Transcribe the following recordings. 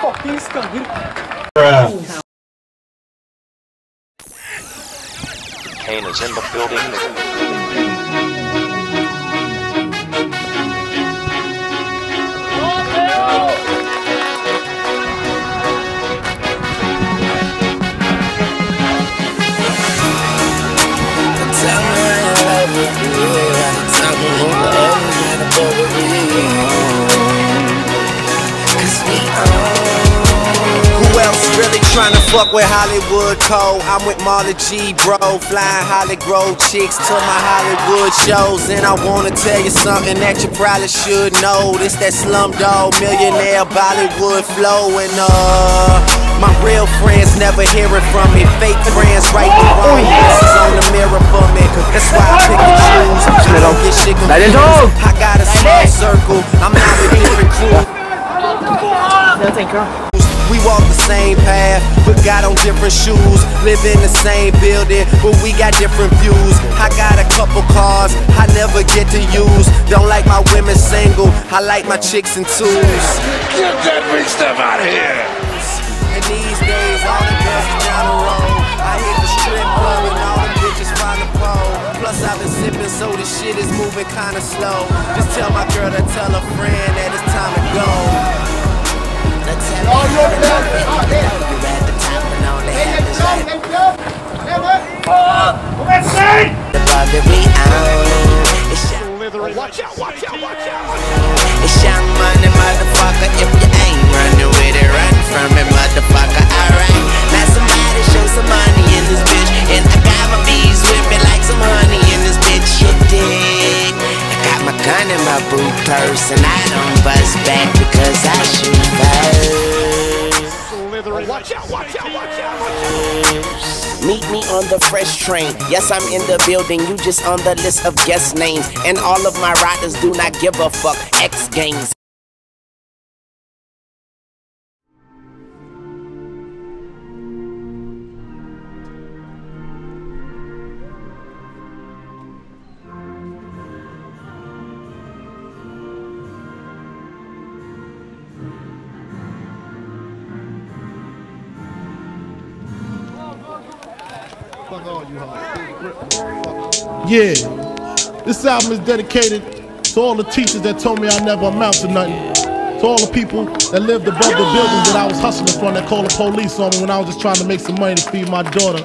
Fuckings ganger. Kane is in the building. Really tryna fuck with Hollywood Cole? I'm with Marley G, bro. Flying Hollywood chicks to my Hollywood shows. And I wanna tell you something that you probably should know. This that slumdog millionaire Bollywood flow. And uh, my real friends never hear it from me. Fake friends write the wrong answers on the mirror for me. That's why I pick and choose. I don't get shit confused. I got a small circle. I'm out with different crews. We walk the same path, but got on different shoes. Live in the same building, but we got different views. I got a couple cars I never get to use. Don't like my women single, I like my chicks in twos. Get that big stuff out of here! And these days, all the girls is down the road. I hit the strip club and all the bitches find the pole. Plus, I've been sipping, so the shit is moving kinda slow. Just tell my girl to tell a friend that it's time to go. And all shot. Watch out, watch out, watch out! It's shot money, motherfucker. Meet me on the fresh train. Yes, I'm in the building. You just on the list of guest names. And all of my riders do not give a fuck. X Games. Yeah, this album is dedicated to all the teachers that told me I never amount to nothing. To all the people that lived above the buildings that I was hustling from that called the police on me when I was just trying to make some money to feed my daughter.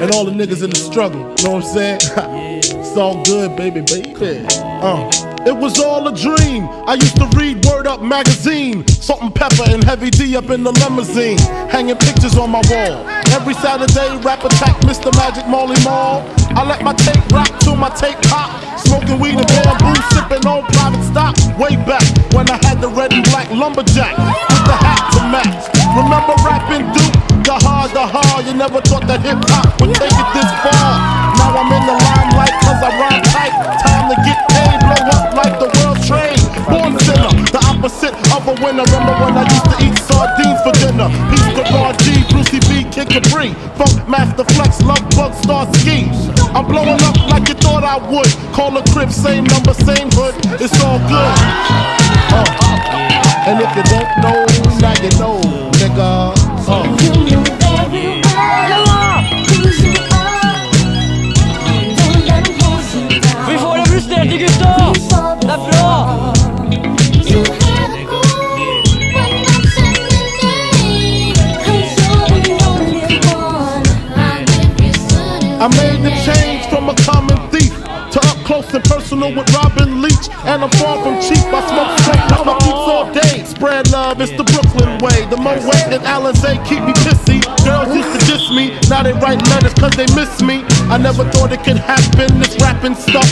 And all the niggas in the struggle, you know what I'm saying? it's all good, baby, baby. Uh. It was all a dream. I used to read Word Up magazine, Salt-N-Pepa and Heavy D up in the limousine, hanging pictures on my wall. Every Saturday, rap attack Mr. Magic Marley Marl. I let my tape rock till my tape pop. Smoking weed and bamboo, sipping on private stock. Way back when I had the red and black lumberjack with the hat to match. Remember rapping Duke? The hard, the hard. You never thought that hip hop would take it this far. Crib, same number, same hood. It's all good. Uh. And if you don't know, now you know, nigga. Uh. Vi personal with Robin Leach. And I'm far from cheap. I smoke straight like my peeps all day. Spread love, it's the Brooklyn way. The Mo way that Alizé keep me pissy. Girls used to diss me, now they write letters cause they miss me. I never thought it could happen, this rapping stuff.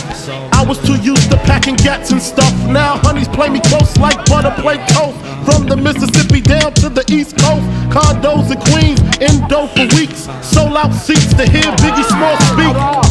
I was too used to packing gats and stuff. Now honeys play me close like butter play toast. From the Mississippi down to the East Coast, condos in Queens, in indo for weeks. Sold out seats to hear Biggie Small speak.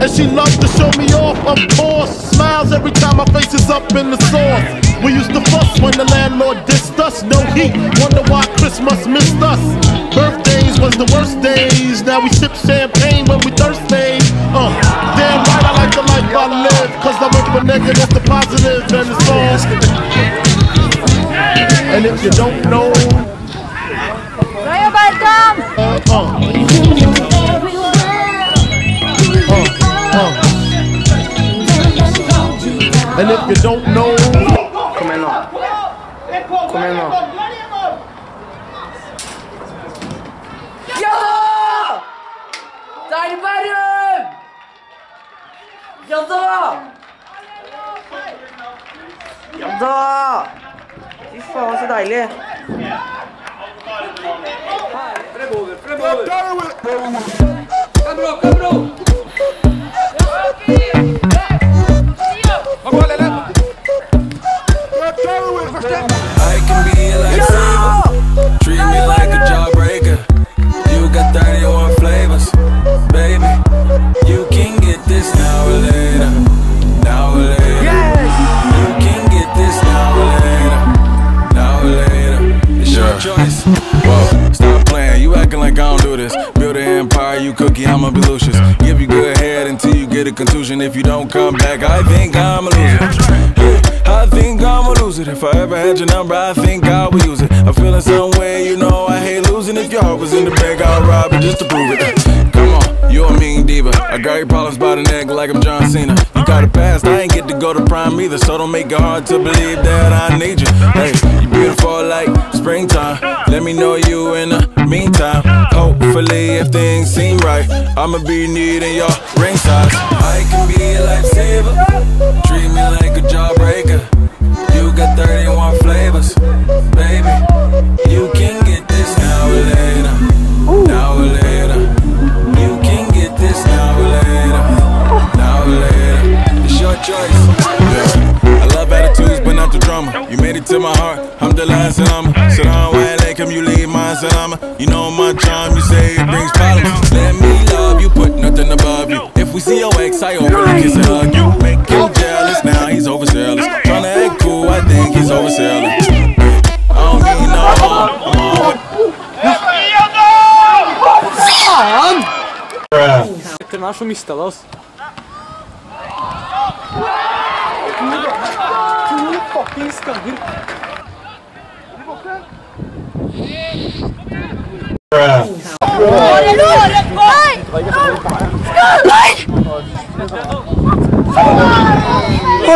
And she loves to show me off, of course. Smiles every time my face is up in the sauce. We used to fuss when the landlord dissed us. No heat, wonder why Christmas missed us. Birthdays was the worst days. Now we sip champagne when we thirsty. Uh, damn right, I like the life I live. Cause I went from negative to positive and it's all. And if you don't know, uh, uh, And if you don't know, Kom igjen nå. Kom igjen nå. Ja! Deilig Bærum! Ja da! Ja da! Fy faen, så deilig. Fremover, fremover. bro! kabro! I contusion. If you don't come back, I think I'm a loser. I think I'm a loser. If I ever had your number, I think I would use it. I'm feeling some way, you know I hate losing. If your heart was in the bag, I'll rob it just to prove it. Come on, you a mean diva. I got your problems by the neck like I'm John Cena. You got a past, I ain't get to go to prime either. So don't make it hard to believe that I need you. Hey, you beautiful like springtime. Let me know you in the meantime. Hopefully, if things seem right, I'ma be needing your ring size. I can be a lifesaver. Treat me like a jawbreaker. You got 31 flavors, baby. You can get this now or later. Now or later. You can get this now or later. Now or later. It's your choice. Yeah. I love attitudes, but not the drama. You made it to my heart. I'm the last down, white lake, come you leave my salama. You know my charm, you say it brings problems. Let me Kiss and hug you. Make him jealous, now he's overzealous. Tryna act cool, I think he's overselling. I don't need no. Ty máš umísta los? Píska, Bruh.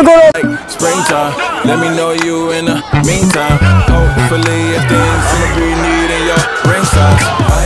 What going on? Like springtime, let me know you in the meantime. Hopefully, if things gonna be needing your ring size.